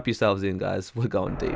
Strap yourselves in, guys. We're going deep.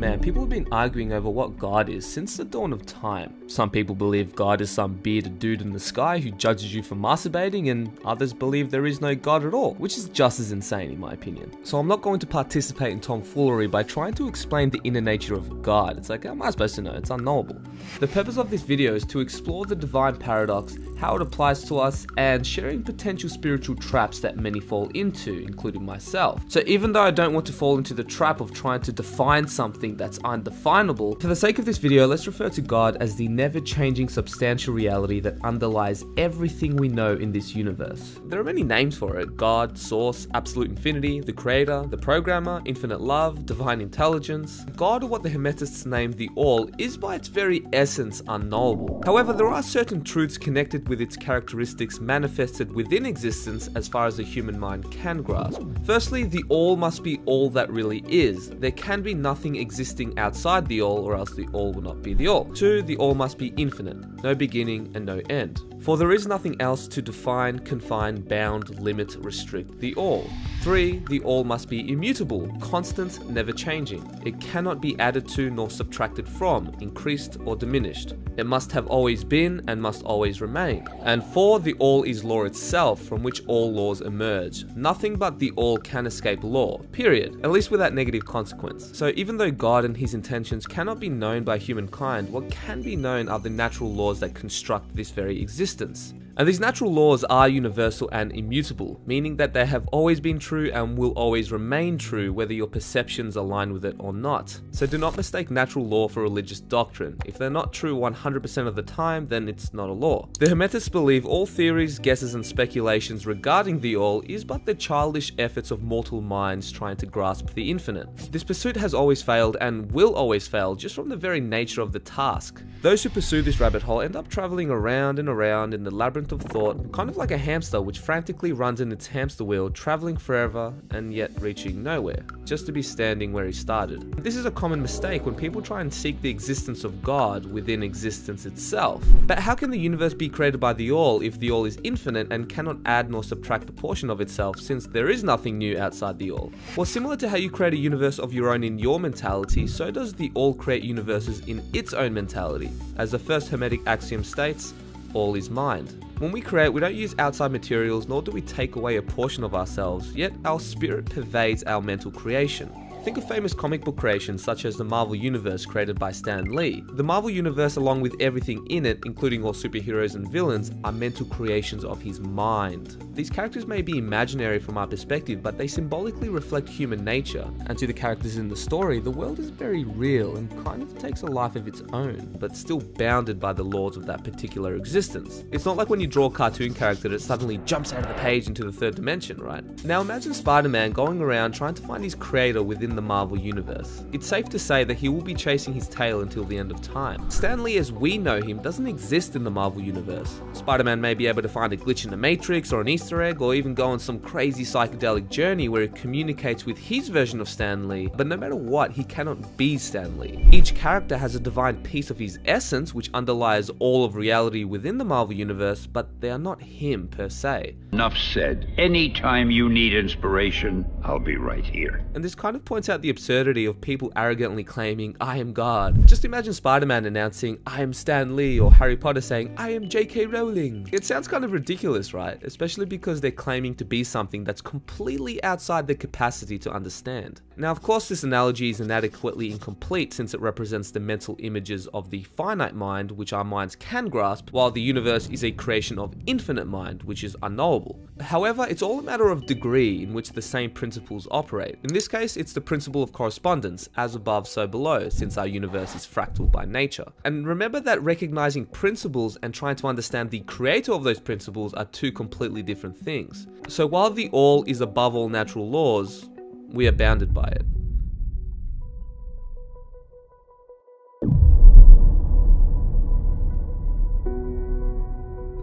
Man, people arguing over what God is since the dawn of time. Some people believe God is some bearded dude in the sky who judges you for masturbating, and others believe there is no God at all, which is just as insane in my opinion. So I'm not going to participate in tomfoolery by trying to explain the inner nature of God. It's like, how am I supposed to know? It's unknowable. The purpose of this video is to explore the divine paradox, how it applies to us, and sharing potential spiritual traps that many fall into, including myself. So even though I don't want to fall into the trap of trying to define something that's for the sake of this video, let's refer to God as the never-changing substantial reality that underlies everything we know in this universe. There are many names for it, God, Source, Absolute Infinity, the Creator, the Programmer, Infinite Love, Divine Intelligence. God, or what the Hermetists name the All, is by its very essence unknowable. However, there are certain truths connected with its characteristics manifested within existence as far as the human mind can grasp. Firstly, the All must be all that really is. There can be nothing existing outside the All or else the All will not be the All. Two, the All must be infinite, no beginning and no end. For there is nothing else to define, confine, bound, limit, restrict the All. 3. The all must be immutable, constant, never changing. It cannot be added to nor subtracted from, increased or diminished. It must have always been and must always remain. And 4. The all is law itself, from which all laws emerge. Nothing but the all can escape law, period, at least without negative consequence. So even though God and his intentions cannot be known by humankind, what can be known are the natural laws that construct this very existence resistance and these natural laws are universal and immutable, meaning that they have always been true and will always remain true whether your perceptions align with it or not. So do not mistake natural law for religious doctrine. If they're not true 100% of the time, then it's not a law. The Hermetists believe all theories, guesses, and speculations regarding the all is but the childish efforts of mortal minds trying to grasp the infinite. This pursuit has always failed and will always fail just from the very nature of the task. Those who pursue this rabbit hole end up traveling around and around in the labyrinth of thought, kind of like a hamster which frantically runs in its hamster wheel, traveling forever and yet reaching nowhere, just to be standing where he started. This is a common mistake when people try and seek the existence of God within existence itself. But how can the universe be created by the All if the All is infinite and cannot add nor subtract a portion of itself since there is nothing new outside the All? Well, similar to how you create a universe of your own in your mentality, so does the All create universes in its own mentality. As the first Hermetic axiom states, all is mind. When we create, we don't use outside materials nor do we take away a portion of ourselves, yet our spirit pervades our mental creation. Think of famous comic book creations such as the Marvel Universe created by Stan Lee. The Marvel Universe, along with everything in it, including all superheroes and villains, are mental creations of his mind. These characters may be imaginary from our perspective, but they symbolically reflect human nature. And to the characters in the story, the world is very real and kind of takes a life of its own, but still bounded by the laws of that particular existence. It's not like when you draw a cartoon character that suddenly jumps out of the page into the third dimension, right? Now imagine Spider-Man going around trying to find his creator within the Marvel Universe. It's safe to say that he will be chasing his tail until the end of time. Stan Lee as we know him doesn't exist in the Marvel Universe. Spider-Man may be able to find a glitch in the Matrix or an Easter egg or even go on some crazy psychedelic journey where he communicates with his version of Stan Lee, but no matter what, he cannot be Stan Lee. Each character has a divine piece of his essence which underlies all of reality within the Marvel Universe, but they are not him per se. Enough said. Anytime you need inspiration, I'll be right here. And this kind of points out the absurdity of people arrogantly claiming, I am God. Just imagine Spider Man announcing, I am Stan Lee, or Harry Potter saying, I am J.K. Rowling. It sounds kind of ridiculous, right? Especially because they're claiming to be something that's completely outside their capacity to understand. Now, of course, this analogy is inadequately incomplete since it represents the mental images of the finite mind, which our minds can grasp, while the universe is a creation of infinite mind, which is unknowable. However, it's all a matter of degree in which the same principles operate. In this case, it's the principle of correspondence, as above, so below, since our universe is fractal by nature. And remember that recognizing principles and trying to understand the creator of those principles are two completely different things. So while the all is above all natural laws, we are bounded by it.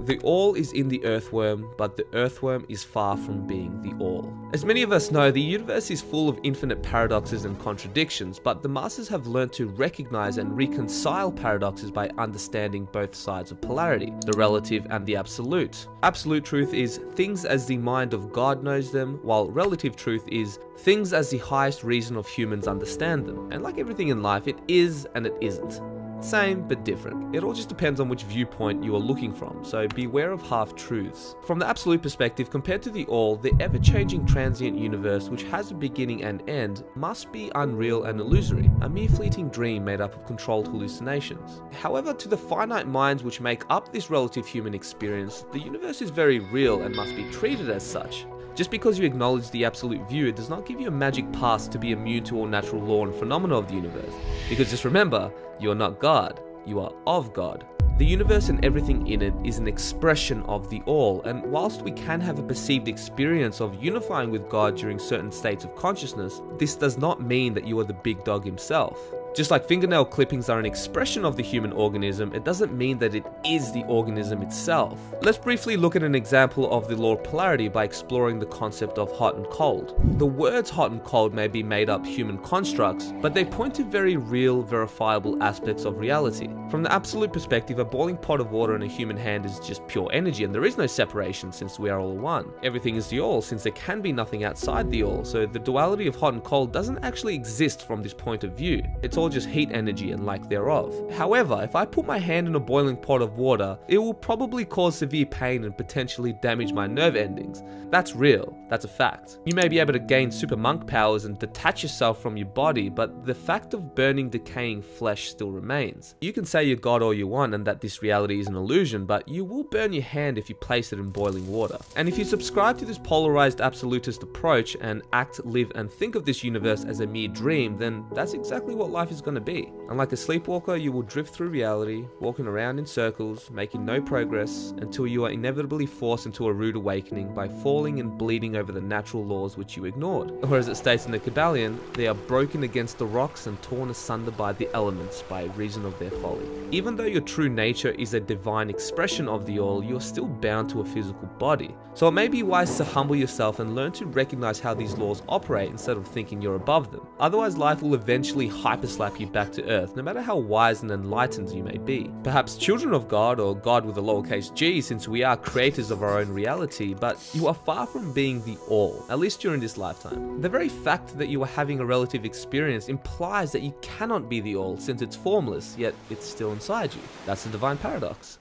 The all is in the earthworm, but the earthworm is far from being the all. As many of us know, the universe is full of infinite paradoxes and contradictions, but the masters have learned to recognize and reconcile paradoxes by understanding both sides of polarity, the relative and the absolute. Absolute truth is things as the mind of God knows them, while relative truth is things as the highest reason of humans understand them. And like everything in life, it is and it isn't. Same, but different. It all just depends on which viewpoint you are looking from, so beware of half truths. From the absolute perspective, compared to the all, the ever changing transient universe, which has a beginning and end, must be unreal and illusory, a mere fleeting dream made up of controlled hallucinations. However, to the finite minds which make up this relative human experience, the universe is very real and must be treated as such. Just because you acknowledge the absolute view, it does not give you a magic pass to be immune to all natural law and phenomena of the universe. Because just remember, you are not God, you are of God. The universe and everything in it is an expression of the all, and whilst we can have a perceived experience of unifying with God during certain states of consciousness, this does not mean that you are the big dog himself. Just like fingernail clippings are an expression of the human organism, it doesn't mean that it is the organism itself. Let's briefly look at an example of the law of polarity by exploring the concept of hot and cold. The words hot and cold may be made up human constructs, but they point to very real, verifiable aspects of reality. From the absolute perspective, a boiling pot of water in a human hand is just pure energy, and there is no separation since we are all one. Everything is the all, since there can be nothing outside the all, so the duality of hot and cold doesn't actually exist from this point of view. It's all just heat energy and lack thereof. However, if I put my hand in a boiling pot of water, it will probably cause severe pain and potentially damage my nerve endings. That's real, that's a fact. You may be able to gain super monk powers and detach yourself from your body, but the fact of burning decaying flesh still remains. You can say you're God all you want and that this reality is an illusion, but you will burn your hand if you place it in boiling water. And if you subscribe to this polarized absolutist approach and act, live, and think of this universe as a mere dream, then that's exactly what life is is going to be. Unlike a sleepwalker, you will drift through reality, walking around in circles, making no progress, until you are inevitably forced into a rude awakening by falling and bleeding over the natural laws which you ignored. Or as it states in the Kybalion, they are broken against the rocks and torn asunder by the elements by reason of their folly. Even though your true nature is a divine expression of the all, you are still bound to a physical body. So it may be wise to humble yourself and learn to recognize how these laws operate instead of thinking you're above them. Otherwise, life will eventually hyperslap slap you back to earth, no matter how wise and enlightened you may be. Perhaps children of God, or God with a lowercase g, since we are creators of our own reality, but you are far from being the all, at least during this lifetime. The very fact that you are having a relative experience implies that you cannot be the all, since it's formless, yet it's still inside you. That's the divine paradox.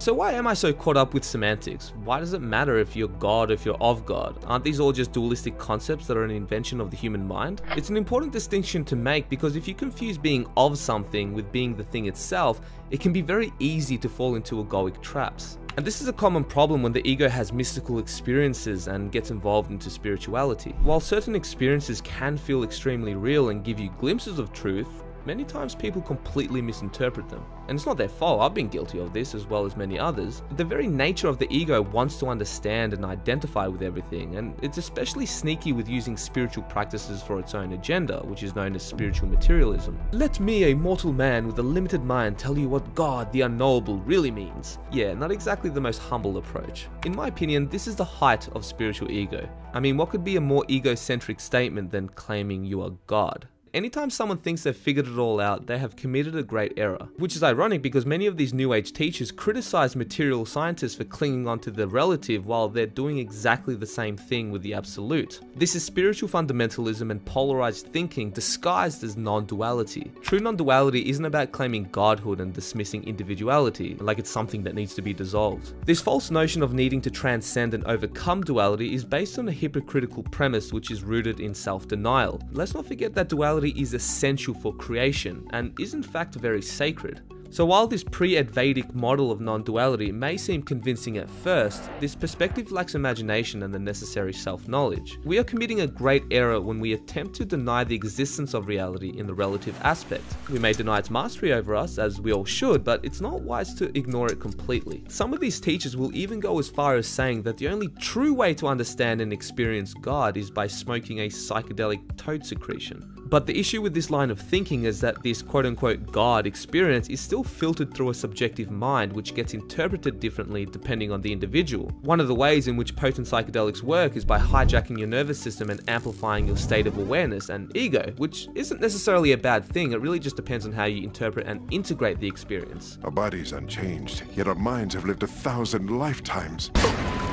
So why am I so caught up with semantics? Why does it matter if you're God, if you're of God? Aren't these all just dualistic concepts that are an invention of the human mind? It's an important distinction to make because if you confuse being of something with being the thing itself, it can be very easy to fall into egoic traps. And this is a common problem when the ego has mystical experiences and gets involved into spirituality. While certain experiences can feel extremely real and give you glimpses of truth, many times people completely misinterpret them. And it's not their fault, I've been guilty of this as well as many others. The very nature of the ego wants to understand and identify with everything, and it's especially sneaky with using spiritual practices for its own agenda, which is known as spiritual materialism. Let me, a mortal man with a limited mind, tell you what God, the unknowable, really means. Yeah, not exactly the most humble approach. In my opinion, this is the height of spiritual ego. I mean, what could be a more egocentric statement than claiming you are God? Anytime someone thinks they've figured it all out, they have committed a great error. Which is ironic because many of these New Age teachers criticize material scientists for clinging onto the relative while they're doing exactly the same thing with the absolute. This is spiritual fundamentalism and polarized thinking disguised as non duality. True non duality isn't about claiming godhood and dismissing individuality, like it's something that needs to be dissolved. This false notion of needing to transcend and overcome duality is based on a hypocritical premise which is rooted in self denial. Let's not forget that duality duality is essential for creation and is in fact very sacred. So while this pre-Advaitic model of non-duality may seem convincing at first, this perspective lacks imagination and the necessary self-knowledge. We are committing a great error when we attempt to deny the existence of reality in the relative aspect. We may deny its mastery over us, as we all should, but it's not wise to ignore it completely. Some of these teachers will even go as far as saying that the only true way to understand and experience God is by smoking a psychedelic toad secretion. But the issue with this line of thinking is that this quote unquote God experience is still filtered through a subjective mind which gets interpreted differently depending on the individual. One of the ways in which potent psychedelics work is by hijacking your nervous system and amplifying your state of awareness and ego, which isn't necessarily a bad thing, it really just depends on how you interpret and integrate the experience. Our bodies unchanged, yet our minds have lived a thousand lifetimes.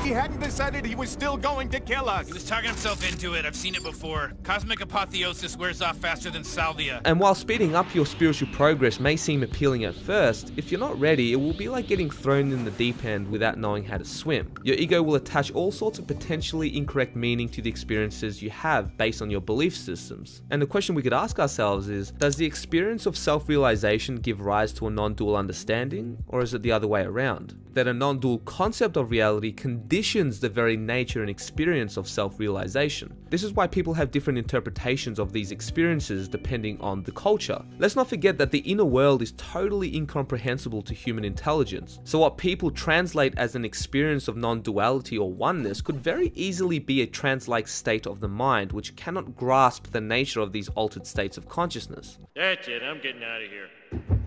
He hadn't decided he was still going to kill us. He was talking himself into it. I've seen it before. Cosmic apotheosis wears off faster than salvia. And while speeding up your spiritual progress may seem appealing at first, if you're not ready, it will be like getting thrown in the deep end without knowing how to swim. Your ego will attach all sorts of potentially incorrect meaning to the experiences you have based on your belief systems. And the question we could ask ourselves is Does the experience of self realization give rise to a non dual understanding, or is it the other way around? That a non dual concept of reality conditions the very nature and experience of self realization. This is why people have different interpretations of these experiences depending on the culture. Let's not forget that the inner world is totally incomprehensible to human intelligence. So, what people translate as an experience of non duality or oneness could very easily be a trance like state of the mind which cannot grasp the nature of these altered states of consciousness. That's it, I'm getting out of here.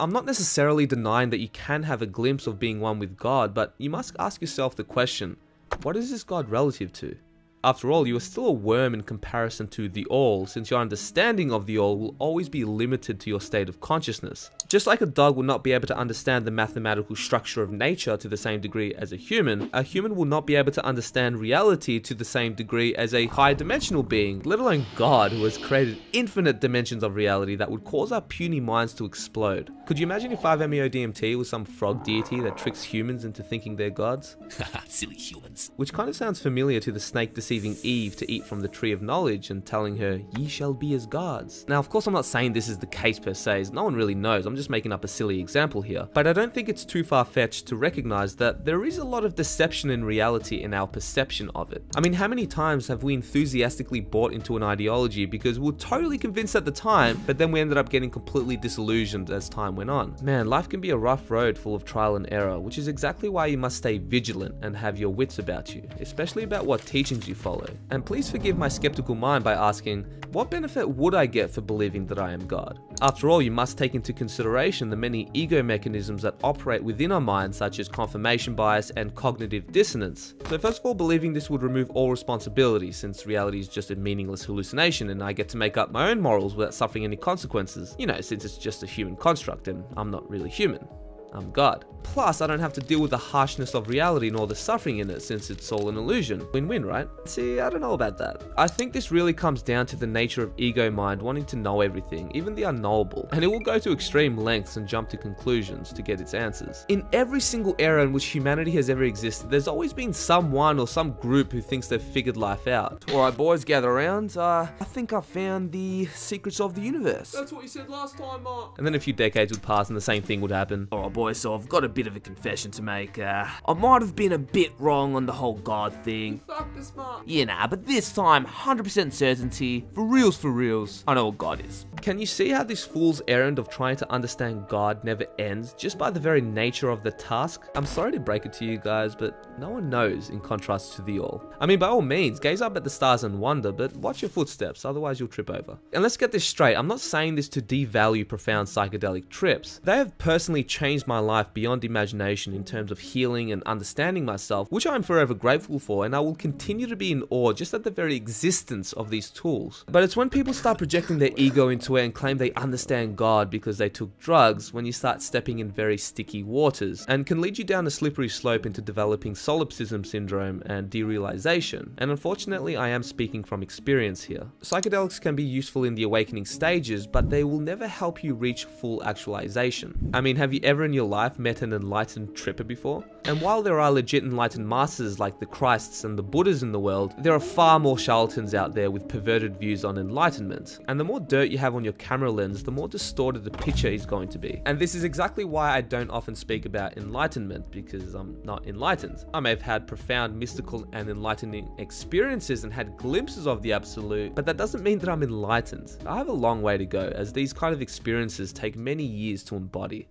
I'm not necessarily denying that you can have a glimpse of being one with God, but you must ask yourself the question what is this God relative to? After all, you are still a worm in comparison to the all, since your understanding of the all will always be limited to your state of consciousness. Just like a dog will not be able to understand the mathematical structure of nature to the same degree as a human, a human will not be able to understand reality to the same degree as a high dimensional being, let alone God, who has created infinite dimensions of reality that would cause our puny minds to explode. Could you imagine if 5-MeO-DMT was some frog deity that tricks humans into thinking they're gods? Silly humans. Which kind of sounds familiar to the snake deceiving Eve to eat from the tree of knowledge and telling her, Ye shall be as gods. Now, of course, I'm not saying this is the case per se, no one really knows. I'm just making up a silly example here. But I don't think it's too far fetched to recognize that there is a lot of deception in reality in our perception of it. I mean, how many times have we enthusiastically bought into an ideology because we are totally convinced at the time, but then we ended up getting completely disillusioned as time went on? Man, life can be a rough road full of trial and error, which is exactly why you must stay vigilant and have your wits about you, especially about what teachings you follow. And please forgive my skeptical mind by asking, what benefit would I get for believing that I am God? After all, you must take into consideration the many ego mechanisms that operate within our minds, such as confirmation bias and cognitive dissonance. So, first of all, believing this would remove all responsibility, since reality is just a meaningless hallucination and I get to make up my own morals without suffering any consequences. You know, since it's just a human construct and I'm not really human. I'm God. Plus, I don't have to deal with the harshness of reality nor the suffering in it since it's all an illusion. Win win, right? See, I don't know about that. I think this really comes down to the nature of ego mind wanting to know everything, even the unknowable, and it will go to extreme lengths and jump to conclusions to get its answers. In every single era in which humanity has ever existed, there's always been someone or some group who thinks they've figured life out. Alright, boys, gather around. Uh, I think I found the secrets of the universe. That's what you said last time, Mark. And then a few decades would pass and the same thing would happen. Alright, boys, so I've got a bit of a confession to make. Uh, I might have been a bit wrong on the whole God thing. Fuck this, Mark. Yeah, nah, but this time, 100% certainty, for reals, for reals, I know what God is. Can you see how this fool's errand of trying to understand God never ends just by the very nature of the task? I'm sorry to break it to you guys, but no one knows in contrast to the all. I mean, by all means, gaze up at the stars and wonder, but watch your footsteps, otherwise you'll trip over. And let's get this straight, I'm not saying this to devalue profound psychedelic trips. They have personally changed my life beyond imagination in terms of healing and understanding myself, which I'm forever grateful for, and I will continue to be in awe just at the very existence of these tools. But it's when people start projecting their ego into it and claim they understand God because they took drugs when you start stepping in very sticky waters, and can lead you down a slippery slope into developing solipsism syndrome and derealization. And unfortunately, I am speaking from experience here. Psychedelics can be useful in the awakening stages, but they will never help you reach full actualization. I mean, have you ever in your life met an enlightened tripper before? And while there are legit enlightened masters like the Christs and the Buddhas in the world, there are far more charlatans out there with perverted views on enlightenment. And the more dirt you have on your camera lens, the more distorted the picture is going to be. And this is exactly why I don't often speak about enlightenment, because I'm not enlightened. I may have had profound mystical and enlightening experiences and had glimpses of the absolute, but that doesn't mean that I'm enlightened. I have a long way to go, as these kind of experiences take many years to embody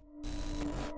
you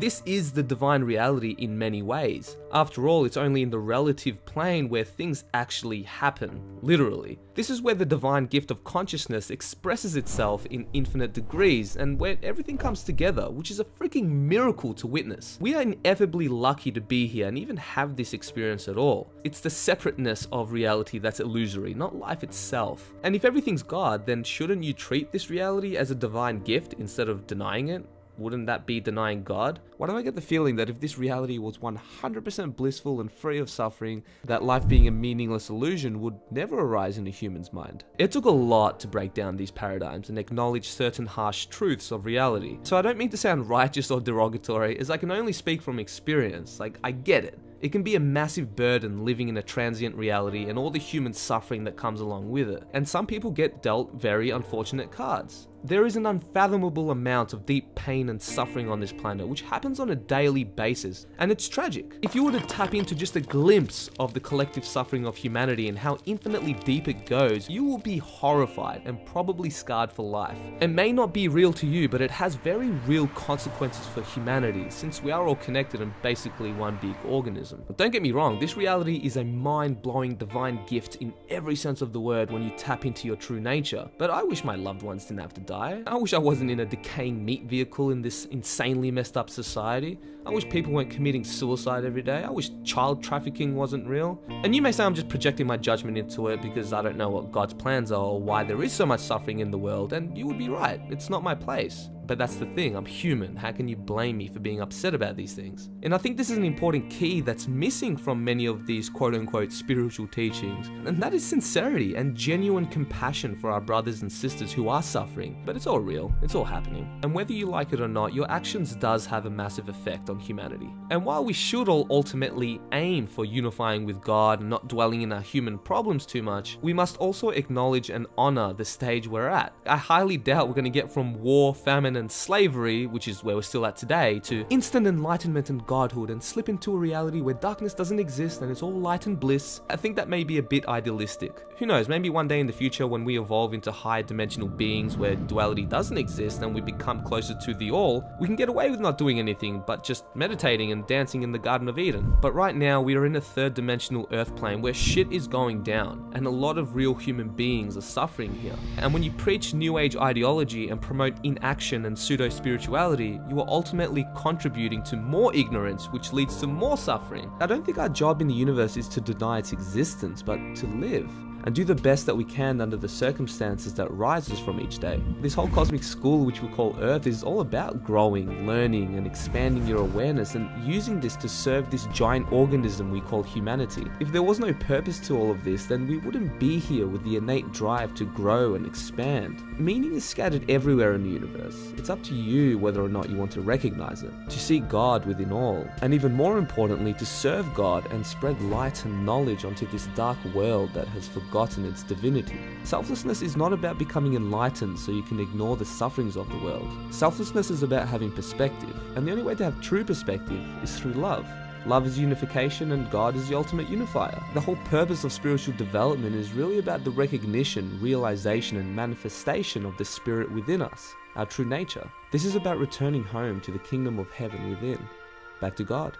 This is the divine reality in many ways. After all, it's only in the relative plane where things actually happen, literally. This is where the divine gift of consciousness expresses itself in infinite degrees and where everything comes together, which is a freaking miracle to witness. We are ineffably lucky to be here and even have this experience at all. It's the separateness of reality that's illusory, not life itself. And if everything's God, then shouldn't you treat this reality as a divine gift instead of denying it? Wouldn't that be denying God? Why do I get the feeling that if this reality was 100% blissful and free of suffering, that life being a meaningless illusion would never arise in a human's mind? It took a lot to break down these paradigms and acknowledge certain harsh truths of reality. So I don't mean to sound righteous or derogatory, as I can only speak from experience. Like, I get it. It can be a massive burden living in a transient reality and all the human suffering that comes along with it. And some people get dealt very unfortunate cards. There is an unfathomable amount of deep pain and suffering on this planet, which happens on a daily basis, and it's tragic. If you were to tap into just a glimpse of the collective suffering of humanity and how infinitely deep it goes, you will be horrified and probably scarred for life. It may not be real to you, but it has very real consequences for humanity, since we are all connected and basically one big organism. But don't get me wrong, this reality is a mind-blowing divine gift in every sense of the word when you tap into your true nature. But I wish my loved ones didn't have to die. I wish I wasn't in a decaying meat vehicle in this insanely messed up society. I wish people weren't committing suicide every day. I wish child trafficking wasn't real. And you may say I'm just projecting my judgment into it because I don't know what God's plans are or why there is so much suffering in the world, and you would be right. It's not my place. But that's the thing, I'm human. How can you blame me for being upset about these things? And I think this is an important key that's missing from many of these quote unquote spiritual teachings, and that is sincerity and genuine compassion for our brothers and sisters who are suffering. But it's all real, it's all happening. And whether you like it or not, your actions does have a massive effect on humanity. And while we should all ultimately aim for unifying with God and not dwelling in our human problems too much, we must also acknowledge and honor the stage we're at. I highly doubt we're going to get from war, famine, and slavery, which is where we're still at today, to instant enlightenment and godhood and slip into a reality where darkness doesn't exist and it's all light and bliss. I think that may be a bit idealistic. Who knows, maybe one day in the future when we evolve into higher dimensional beings where duality doesn't exist and we become closer to the all, we can get away with not doing anything but just meditating and dancing in the Garden of Eden. But right now, we are in a third dimensional earth plane where shit is going down and a lot of real human beings are suffering here. And when you preach new age ideology and promote inaction and pseudo spirituality, you are ultimately contributing to more ignorance, which leads to more suffering. I don't think our job in the universe is to deny its existence, but to live and do the best that we can under the circumstances that rises from each day. This whole cosmic school which we call Earth is all about growing, learning and expanding your awareness and using this to serve this giant organism we call humanity. If there was no purpose to all of this, then we wouldn't be here with the innate drive to grow and expand. Meaning is scattered everywhere in the universe. It's up to you whether or not you want to recognize it, to see God within all, and even more importantly, to serve God and spread light and knowledge onto this dark world that has forgotten its divinity. Selflessness is not about becoming enlightened so you can ignore the sufferings of the world. Selflessness is about having perspective, and the only way to have true perspective is through love. Love is unification and God is the ultimate unifier. The whole purpose of spiritual development is really about the recognition, realization, and manifestation of the spirit within us, our true nature. This is about returning home to the kingdom of heaven within. Back to God.